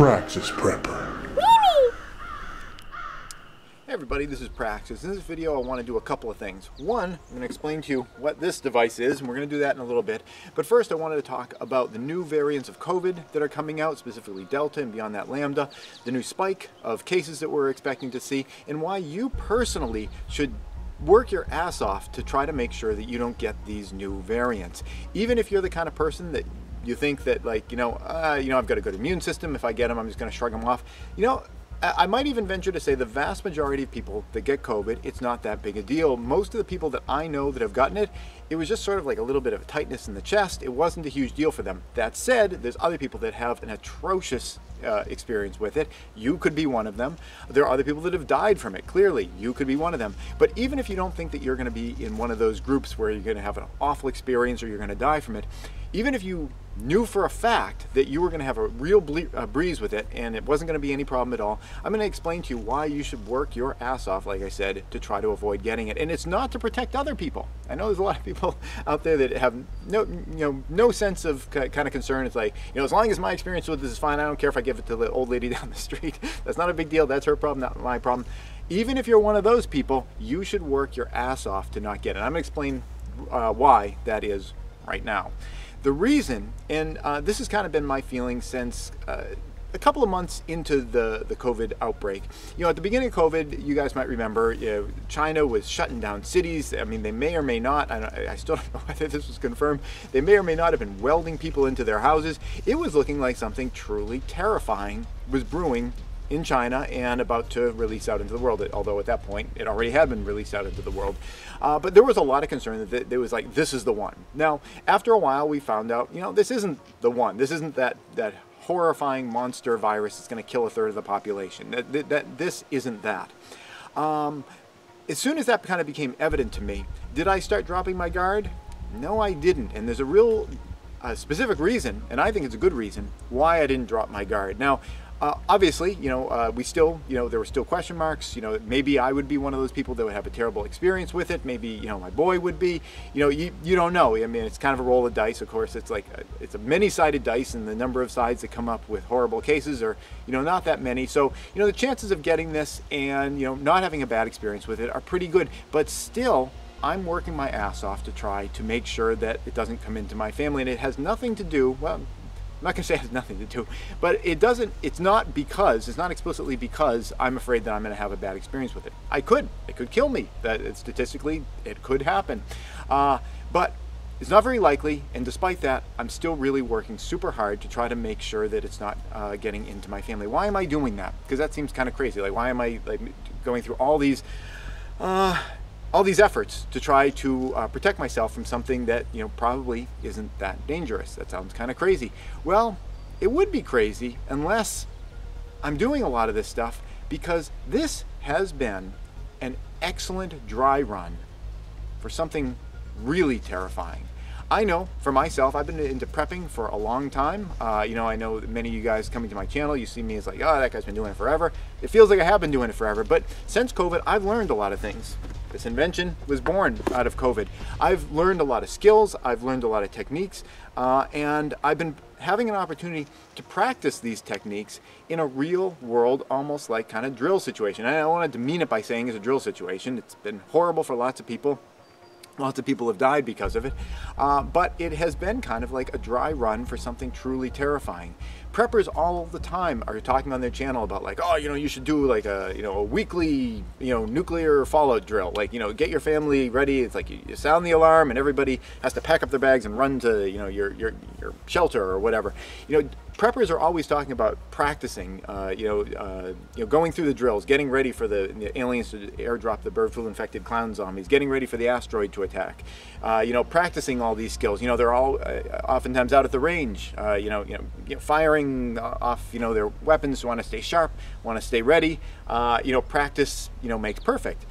Praxis Prepper. Hey everybody, this is Praxis. In this video I want to do a couple of things. One, I'm going to explain to you what this device is, and we're going to do that in a little bit. But first I wanted to talk about the new variants of COVID that are coming out, specifically Delta and beyond that Lambda, the new spike of cases that we're expecting to see, and why you personally should work your ass off to try to make sure that you don't get these new variants. Even if you're the kind of person that you think that like, you know, uh, you know, I've got a good immune system, if I get them, I'm just going to shrug them off. You know, I might even venture to say the vast majority of people that get COVID, it's not that big a deal. Most of the people that I know that have gotten it, it was just sort of like a little bit of a tightness in the chest. It wasn't a huge deal for them. That said, there's other people that have an atrocious uh, experience with it. You could be one of them. There are other people that have died from it. Clearly, you could be one of them. But even if you don't think that you're going to be in one of those groups where you're going to have an awful experience or you're going to die from it, even if you knew for a fact that you were going to have a real uh, breeze with it and it wasn't going to be any problem at all, I'm going to explain to you why you should work your ass off, like I said, to try to avoid getting it. And it's not to protect other people. I know there's a lot of people out there that have no, you know, no sense of kind of concern. It's like, you know, as long as my experience with this is fine, I don't care if I give it to the old lady down the street. That's not a big deal. That's her problem, not my problem. Even if you're one of those people, you should work your ass off to not get it. I'm going to explain uh, why that is right now. The reason, and uh, this has kind of been my feeling since uh, a couple of months into the, the COVID outbreak. You know, at the beginning of COVID, you guys might remember, you know, China was shutting down cities. I mean, they may or may not, I, I still don't know whether this was confirmed, they may or may not have been welding people into their houses. It was looking like something truly terrifying was brewing in China and about to release out into the world, although at that point it already had been released out into the world. Uh, but there was a lot of concern that it was like, this is the one. Now, after a while, we found out, you know, this isn't the one. This isn't that, that horrifying monster virus that's going to kill a third of the population. That, that, that This isn't that. Um, as soon as that kind of became evident to me, did I start dropping my guard? No, I didn't. And there's a real a specific reason, and I think it's a good reason, why I didn't drop my guard. Now, uh, obviously, you know, uh, we still, you know, there were still question marks. You know, maybe I would be one of those people that would have a terrible experience with it. Maybe, you know, my boy would be. You know, you, you don't know. I mean, it's kind of a roll of dice. Of course, it's like a, it's a many-sided dice, and the number of sides that come up with horrible cases are, you know, not that many. So, you know, the chances of getting this and you know not having a bad experience with it are pretty good. But still, I'm working my ass off to try to make sure that it doesn't come into my family, and it has nothing to do. Well, I'm not going to say it has nothing to do, but it doesn't, it's not because, it's not explicitly because I'm afraid that I'm going to have a bad experience with it. I could, it could kill me. That Statistically, it could happen. Uh, but it's not very likely, and despite that, I'm still really working super hard to try to make sure that it's not uh, getting into my family. Why am I doing that? Because that seems kind of crazy. Like, why am I like going through all these uh, all these efforts to try to uh, protect myself from something that you know probably isn't that dangerous. That sounds kind of crazy. Well, it would be crazy unless I'm doing a lot of this stuff because this has been an excellent dry run for something really terrifying. I know for myself, I've been into prepping for a long time. Uh, you know, I know many of you guys coming to my channel, you see me as like, oh, that guy's been doing it forever. It feels like I have been doing it forever, but since COVID, I've learned a lot of things. This invention was born out of COVID. I've learned a lot of skills, I've learned a lot of techniques, uh, and I've been having an opportunity to practice these techniques in a real world, almost like kind of drill situation. I don't want to demean it by saying it's a drill situation. It's been horrible for lots of people. Lots of people have died because of it, uh, but it has been kind of like a dry run for something truly terrifying preppers all the time are talking on their channel about like, oh, you know, you should do like a, you know, a weekly, you know, nuclear fallout drill. Like, you know, get your family ready. It's like you, you sound the alarm and everybody has to pack up their bags and run to, you know, your, your, your shelter or whatever. You know, preppers are always talking about practicing, uh, you know, uh, you know, going through the drills, getting ready for the, the, aliens to airdrop the bird flu infected clown zombies, getting ready for the asteroid to attack, uh, you know, practicing all these skills. You know, they're all uh, oftentimes out at the range, uh, you know, you know, you know, firing off, you know, their weapons, want to stay sharp, want to stay ready. Uh, you know, practice, you know, makes perfect.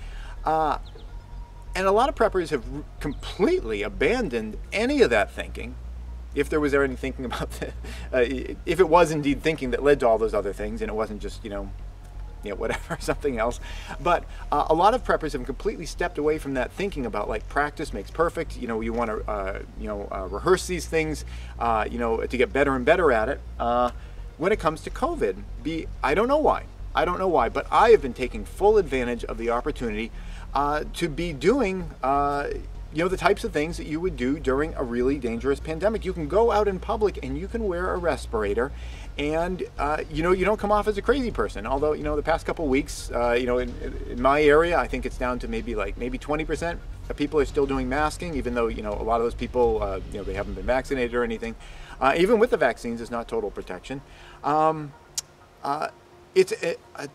Uh, and a lot of preppers have completely abandoned any of that thinking if there was ever any thinking about the, uh, if it was indeed thinking that led to all those other things and it wasn't just, you know, you know, whatever, something else. But uh, a lot of preppers have completely stepped away from that thinking about like practice makes perfect. You know, you want to, uh, you know, uh, rehearse these things, uh, you know, to get better and better at it. Uh, when it comes to COVID. Be I don't know why. I don't know why, but I have been taking full advantage of the opportunity uh, to be doing. You know the types of things that you would do during a really dangerous pandemic. You can go out in public and you can wear a respirator, and uh, you know you don't come off as a crazy person. Although you know the past couple weeks, uh, you know in, in, my area, I think it's down to maybe like maybe 20% of people are still doing masking, even though you know a lot of those people, uh, you know, they haven't been vaccinated or anything. Uh, even with the vaccines, it's not total protection. Um, uh, it's a, a,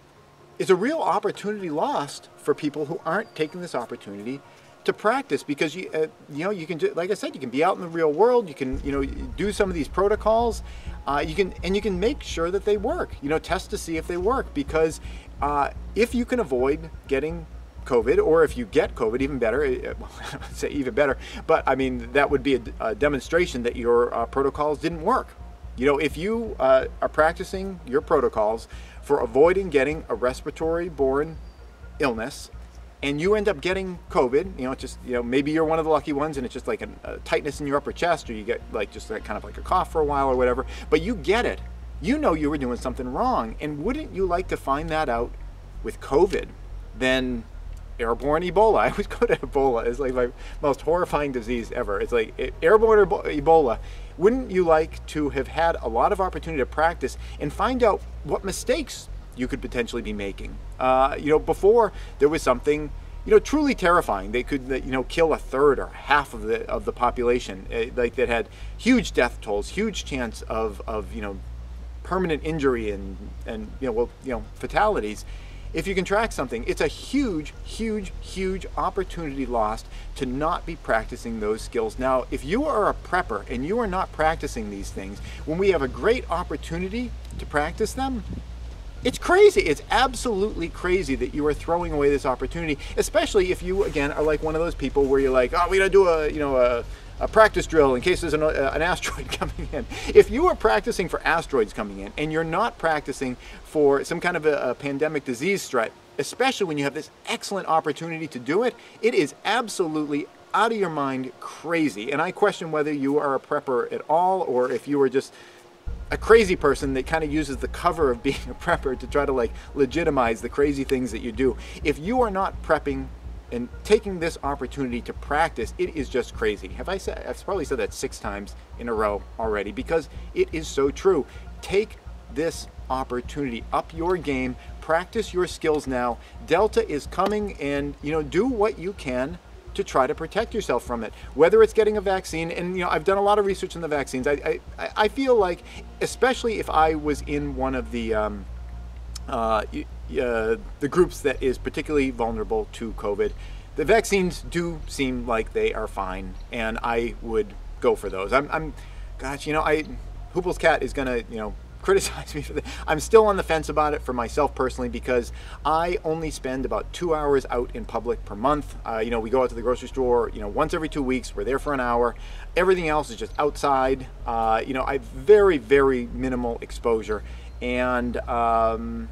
it's a real opportunity lost for people who aren't taking this opportunity to practice because you uh, you know you can do, like I said you can be out in the real world you can you know do some of these protocols uh, you can and you can make sure that they work you know test to see if they work because uh, if you can avoid getting COVID or if you get COVID even better uh, say even better but I mean that would be a, a demonstration that your uh, protocols didn't work. You know if you uh, are practicing your protocols for avoiding getting a respiratory borne illness and you end up getting COVID, you know, it's just, you know, maybe you're one of the lucky ones and it's just like a, a tightness in your upper chest or you get like just like kind of like a cough for a while or whatever, but you get it. You know you were doing something wrong. And wouldn't you like to find that out with COVID? Then airborne Ebola. I always go to Ebola. It's like my most horrifying disease ever. It's like airborne Ebola. Wouldn't you like to have had a lot of opportunity to practice and find out what mistakes you could potentially be making. Uh, you know, before there was something, you know, truly terrifying. They could, you know, kill a third or half of the of the population, uh, like that had huge death tolls, huge chance of of you know, permanent injury and and you know, well, you know, fatalities. If you can track something, it's a huge, huge, huge opportunity lost to not be practicing those skills. Now, if you are a prepper and you are not practicing these things, when we have a great opportunity to practice them, it's crazy. It's absolutely crazy that you are throwing away this opportunity, especially if you, again, are like one of those people where you're like, oh, we gotta do a, you know, a, a practice drill in case there's an, uh, an, asteroid coming in. If you are practicing for asteroids coming in and you're not practicing for some kind of a, a pandemic disease threat, especially when you have this excellent opportunity to do it, it is absolutely out of your mind crazy. And I question whether you are a prepper at all or if you are just a crazy person that kind of uses the cover of being a prepper to try to like legitimize the crazy things that you do. If you are not prepping and taking this opportunity to practice, it is just crazy. Have I said, I've probably said that six times in a row already because it is so true. Take this opportunity, up your game, practice your skills now. Delta is coming and, you know, do what you can to try to protect yourself from it. Whether it's getting a vaccine, and you know, I've done a lot of research on the vaccines. I, I, I feel like, especially if I was in one of the um, uh, uh, the groups that is particularly vulnerable to COVID, the vaccines do seem like they are fine, and I would go for those. I'm, I'm gosh, you know, I Hoople's cat is gonna, you know, criticize me for that. I'm still on the fence about it for myself personally because I only spend about two hours out in public per month. Uh, you know, we go out to the grocery store, you know, once every two weeks. We're there for an hour. Everything else is just outside. Uh, you know, I have very, very minimal exposure. And, um,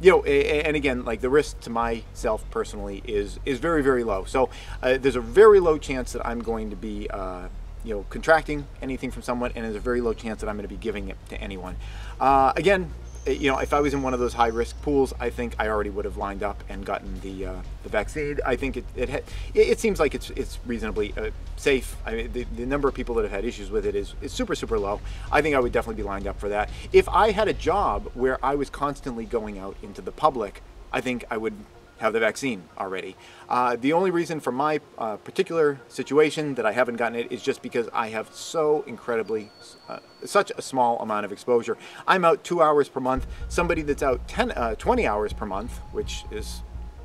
you know, and again, like the risk to myself personally is is very very low. So uh, there's a very low chance that I'm going to be uh, you know, contracting anything from someone, and there's a very low chance that I'm going to be giving it to anyone. Uh, again, eh, you know, if I was in one of those high risk pools, I think I already would have lined up and gotten the uh, the vaccine. I think it it, it, it seems like it's it's reasonably uh, safe. I mean, the, the number of people that have had issues with it is is super super low. I think I would definitely be lined up for that. If I had a job where I was constantly going out into the public, I think I would have the vaccine already. Uh, the only reason for my uh, particular situation that I haven't gotten it is just because I have so incredibly, uh, such a small amount of exposure. I'm out two hours per month. Somebody that's out 10, uh, 20 hours per month, which is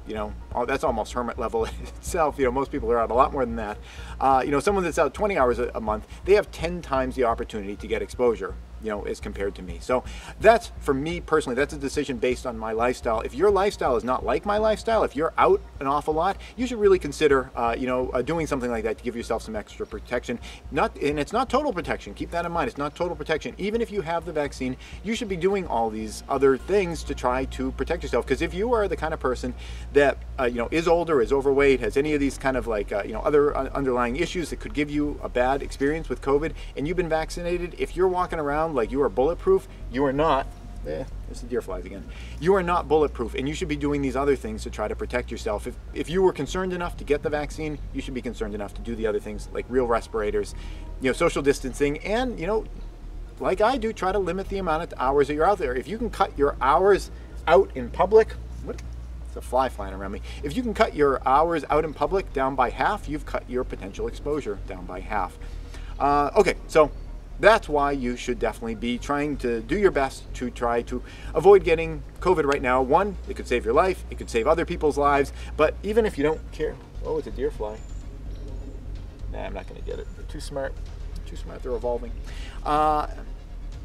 you know, that's almost hermit level itself. You know, most people are out a lot more than that. Uh, you know, someone that's out 20 hours a, a month, they have 10 times the opportunity to get exposure you know, as compared to me. So that's, for me personally, that's a decision based on my lifestyle. If your lifestyle is not like my lifestyle, if you're out an awful lot, you should really consider, uh, you know, uh, doing something like that to give yourself some extra protection. Not, and it's not total protection. Keep that in mind. It's not total protection. Even if you have the vaccine, you should be doing all these other things to try to protect yourself. Because if you are the kind of person that, uh, you know, is older, is overweight, has any of these kind of like, uh, you know, other uh, underlying issues that could give you a bad experience with COVID, and you've been vaccinated, if you're walking around like you are bulletproof, you are not. Eh, there's the deer flies again. You are not bulletproof, and you should be doing these other things to try to protect yourself. If, if you were concerned enough to get the vaccine, you should be concerned enough to do the other things like real respirators, you know, social distancing, and you know, like I do, try to limit the amount of hours that you're out there. If you can cut your hours out in public, what? It's a fly flying around me. If you can cut your hours out in public down by half, you've cut your potential exposure down by half. Uh, okay, so that's why you should definitely be trying to do your best to try to avoid getting COVID right now. One, it could save your life, it could save other people's lives, but even if you don't care, oh, it's a deer fly. Nah, I'm not gonna get it. They're too smart, too smart, they're evolving. Uh,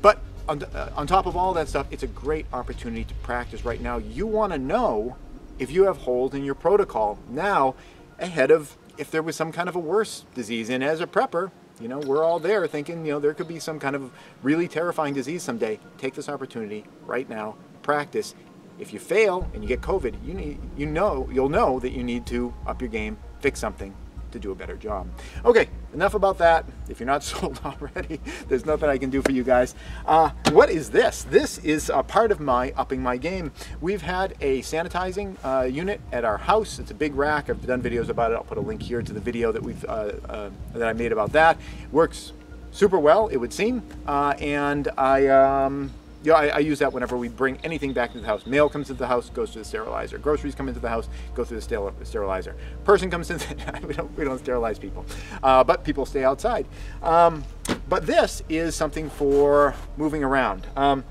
but on, uh, on top of all that stuff, it's a great opportunity to practice right now. You wanna know if you have holes in your protocol now ahead of if there was some kind of a worse disease. And as a prepper, you know, we're all there thinking, you know, there could be some kind of really terrifying disease someday. Take this opportunity right now, practice. If you fail and you get COVID, you need, you know, you'll know that you need to up your game, fix something, to do a better job. Okay, enough about that. If you're not sold already, there's nothing I can do for you guys. Uh, what is this? This is a part of my upping my game. We've had a sanitizing uh, unit at our house. It's a big rack. I've done videos about it. I'll put a link here to the video that we've uh, uh that I made about that. Works super well, it would seem. Uh, and I um, yeah, I, I, use that whenever we bring anything back into the house. Mail comes into the house, goes to the sterilizer. Groceries come into the house, go through the sterilizer. Person comes in, we, don't, we don't sterilize people, uh, but people stay outside. Um, but this is something for moving around. Um,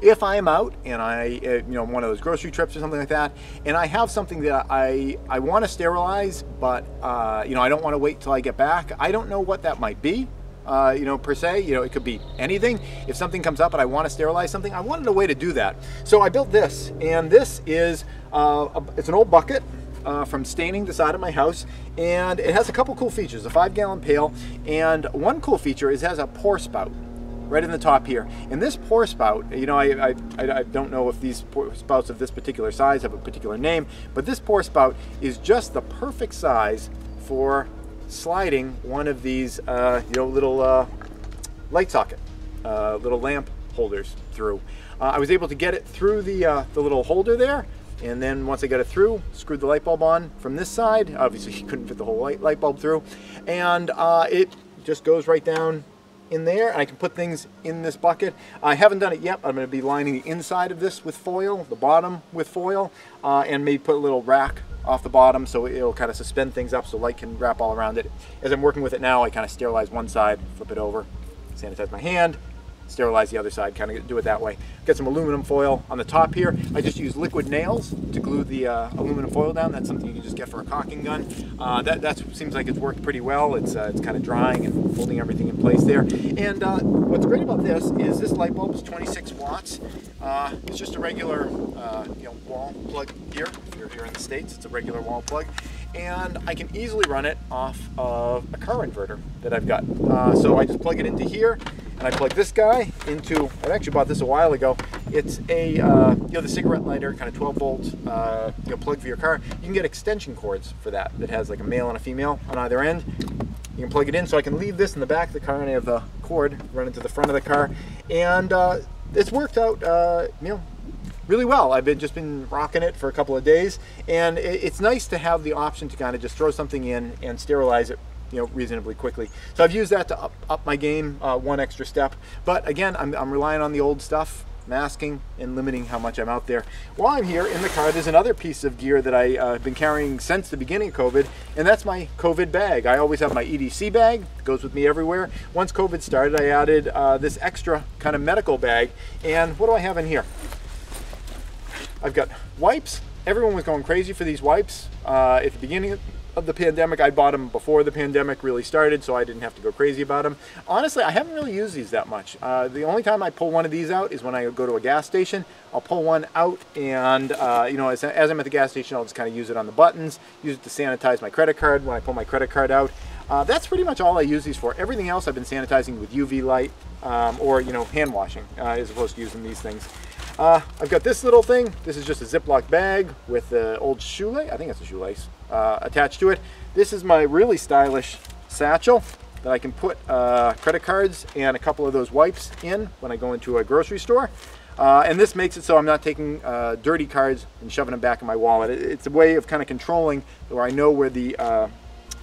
if I am out and I, uh, you know, one of those grocery trips or something like that, and I have something that I, I want to sterilize, but, uh, you know, I don't want to wait till I get back, I don't know what that might be uh, you know, per se. You know, it could be anything. If something comes up and I want to sterilize something, I wanted a way to do that. So I built this, and this is uh, a, it's an old bucket. Uh, from staining the side of my house and it has a couple cool features a five gallon pail and one cool feature is it has a pour spout right in the top here. And this pour spout, you know, I, I, I don't know if these pour spouts of this particular size have a particular name, but this pour spout is just the perfect size for sliding one of these, uh, you know, little uh, light socket, uh, little lamp holders through. Uh, I was able to get it through the, uh, the little holder there, and then once I got it through, screwed the light bulb on from this side. Obviously, you couldn't fit the whole light, light bulb through, and uh, it just goes right down in there. I can put things in this bucket. I haven't done it yet. I'm going to be lining the inside of this with foil, the bottom with foil, and maybe put a little rack off the bottom so it'll kind of suspend things up so light can wrap all around it. As I'm working with it now, I kind of sterilize one side, flip it over, sanitize my hand, sterilize the other side, kind of do it that way. Get some aluminum foil on the top here. I just use liquid nails to glue the uh, aluminum foil down. That's something you can just get for a caulking gun. Uh, that that seems like it's worked pretty well. It's uh, it's kind of drying and holding everything in place there. And uh, what's great about this is this light bulb is 26 watts. Uh, it's just a regular uh, you know wall plug here. If you're here in the States, it's a regular wall plug and I can easily run it off of a car inverter that I've got. Uh, so I just plug it into here and I plug this guy into, I actually bought this a while ago. It's a, uh, you know, the cigarette lighter, kind of 12 volt, uh, you know, plug for your car. You can get extension cords for that, that has like a male and a female on either end. You can plug it in, so I can leave this in the back of the car and I have the cord running to the front of the car. And uh, it's worked out, uh, you know, really well. I've been just been rocking it for a couple of days, and it's nice to have the option to kind of just throw something in and sterilize it you know reasonably quickly. So I've used that to up, up my game uh, one extra step. But again, I'm, I'm relying on the old stuff masking and limiting how much I'm out there. While I'm here in the car, there's another piece of gear that I've uh, been carrying since the beginning of COVID, and that's my COVID bag. I always have my EDC bag, goes with me everywhere. Once COVID started, I added uh, this extra kind of medical bag, and what do I have in here? I've got wipes. Everyone was going crazy for these wipes uh, at the beginning of the pandemic. I bought them before the pandemic really started, so I didn't have to go crazy about them. Honestly, I haven't really used these that much. Uh, the only time I pull one of these out is when I go to a gas station. I'll pull one out and, uh, you know, as, as, I'm at the gas station, I'll just kind of use it on the buttons, use it to sanitize my credit card when I pull my credit card out. Uh, that's pretty much all I use these for. Everything else I've been sanitizing with UV light um, or, you know, hand washing uh, as opposed to using these things. Uh, I've got this little thing. This is just a Ziploc bag with the old shoelace. I think it's a shoelace uh, attached to it. This is my really stylish satchel. that I can put uh, credit cards and a couple of those wipes in when I go into a grocery store. Uh, and this makes it so I'm not taking uh, dirty cards and shoving them back in my wallet. It's a way of kind of controlling where I know where the uh,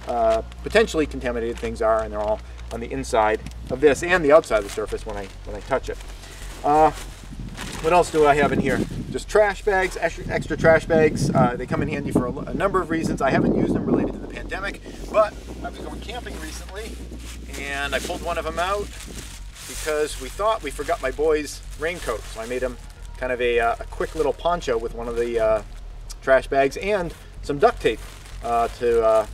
uh, potentially contaminated things are and they're all on the inside of this and the outside of the surface when I, when I touch it. What else do I have in here? Just trash bags, extra, extra trash bags. Uh, they come in handy for a, a, number of reasons. I haven't used them related to the pandemic, but I was going camping recently and I pulled one of them out because we thought we forgot my boy's raincoat. So I made him kind of a, uh, a quick little poncho with one of the uh, trash bags and some duct tape uh, to uh,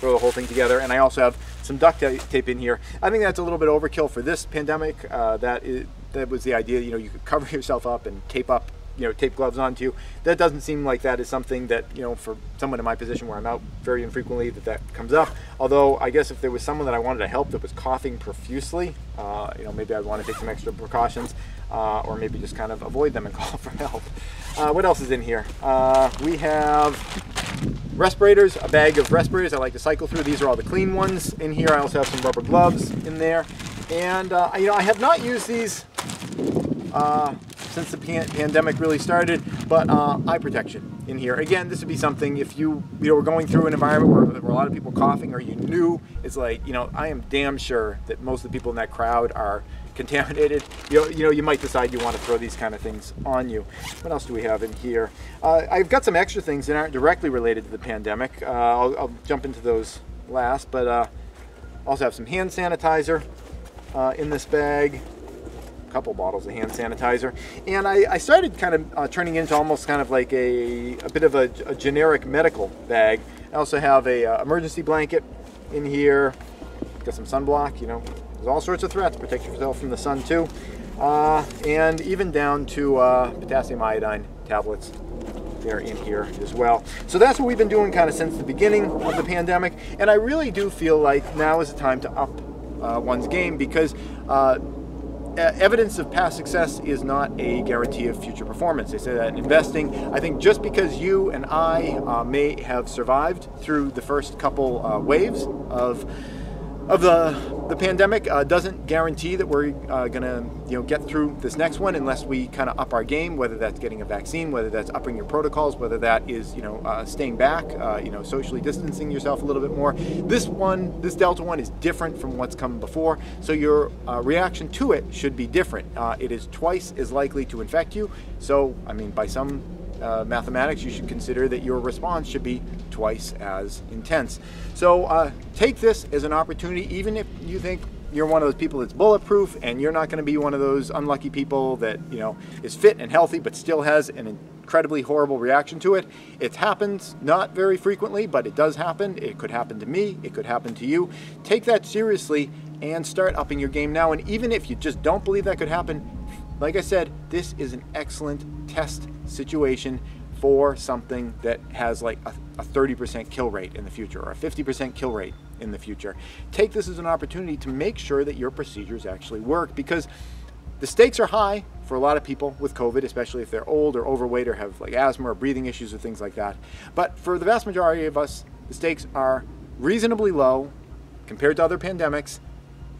throw the whole thing together. And I also have some duct tape in here. I think that's a little bit overkill for this pandemic. Uh, that is, that was the idea. You know, you could cover yourself up and tape up, you know, tape gloves onto you. That doesn't seem like that is something that you know for someone in my position where I'm out very infrequently that that comes up. Although I guess if there was someone that I wanted to help that was coughing profusely, uh, you know, maybe I'd want to take some extra precautions, uh, or maybe just kind of avoid them and call for help. Uh, what else is in here? Uh, we have respirators, a bag of respirators I like to cycle through. These are all the clean ones in here. I also have some rubber gloves in there. And, uh, you know, I have not used these uh, since the pan pandemic really started, but uh, eye protection in here. Again, this would be something if you, you know, were going through an environment where a lot of people coughing or you knew, it's like, you know, I am damn sure that most of the people in that crowd are contaminated, you know, you know, you might decide you want to throw these kind of things on you. What else do we have in here? Uh, I've got some extra things that aren't directly related to the pandemic. Uh, I'll, I'll, jump into those last, but uh, also have some hand sanitizer uh, in this bag. Couple bottles of hand sanitizer. And I, I started kind of uh, turning into almost kind of like a, a bit of a, a generic medical bag. I also have a uh, emergency blanket in here. Got some sunblock, you know, there's all sorts of threats. Protect yourself from the sun too. Uh, and even down to uh, potassium iodine tablets they're in here as well. So that's what we've been doing kind of since the beginning of the pandemic. And I really do feel like now is the time to up uh, one's game because uh, evidence of past success is not a guarantee of future performance. They say that in investing. I think just because you and I uh, may have survived through the first couple uh, waves of of the the pandemic uh, doesn't guarantee that we're uh, gonna you know get through this next one unless we kind of up our game whether that's getting a vaccine whether that's upping your protocols whether that is you know uh, staying back uh, you know socially distancing yourself a little bit more. This one this delta one is different from what's come before so your uh, reaction to it should be different. Uh, it is twice as likely to infect you. So I mean by some uh, mathematics, you should consider that your response should be twice as intense. So uh, take this as an opportunity, even if you think you're one of those people that's bulletproof and you're not going to be one of those unlucky people that you know is fit and healthy but still has an incredibly horrible reaction to it. It happens not very frequently but it does happen. It could happen to me. It could happen to you. Take that seriously and start upping your game now. And even if you just don't believe that could happen like I said, this is an excellent test situation for something that has like a 30% kill rate in the future or a 50% kill rate in the future. Take this as an opportunity to make sure that your procedures actually work because the stakes are high for a lot of people with COVID, especially if they're old or overweight or have like asthma or breathing issues or things like that. But for the vast majority of us, the stakes are reasonably low compared to other pandemics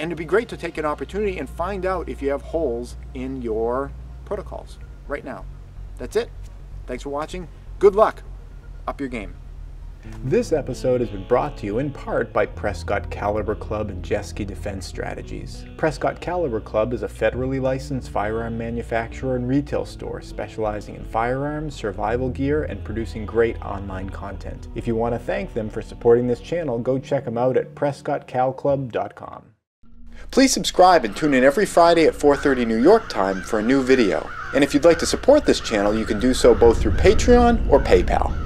and it'd be great to take an opportunity and find out if you have holes in your protocols right now. That's it. Thanks for watching. Good luck. Up your game. This episode has been brought to you in part by Prescott Caliber Club and Jeske Defense Strategies. Prescott Caliber Club is a federally licensed firearm manufacturer and retail store specializing in firearms, survival gear, and producing great online content. If you want to thank them for supporting this channel, go check them out at prescottcalclub.com. Please subscribe and tune in every Friday at 4.30 New York time for a new video. And if you'd like to support this channel, you can do so both through Patreon or PayPal.